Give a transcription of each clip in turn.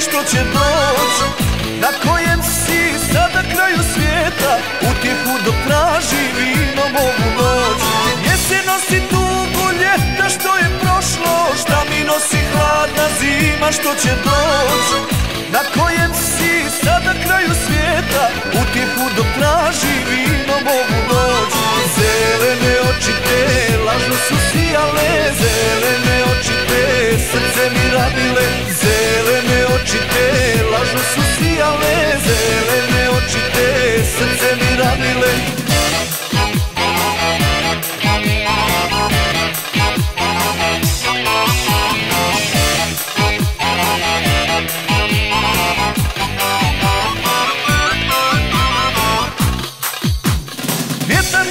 što će doć Na kojem si sada kraju svijeta. Utjehu dok traži vino mogu noć Jesen nosi tugu ljeta što je prošlo? Šta mi nosi hladna zima što će doć? Na kojem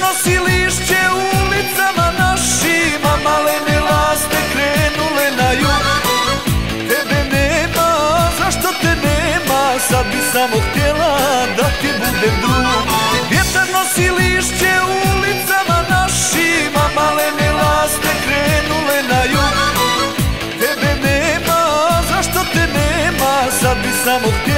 nosi lišće ulicama našima Malene laste krenule na jug. Tebe nema, zašto te nema? Sad bi samo htjela da ti budem drug. Vjetar nosi lišće ulicama našima Malene laste krenule na jug. Tebe nema, zašto te nema? Sad bi samo htjela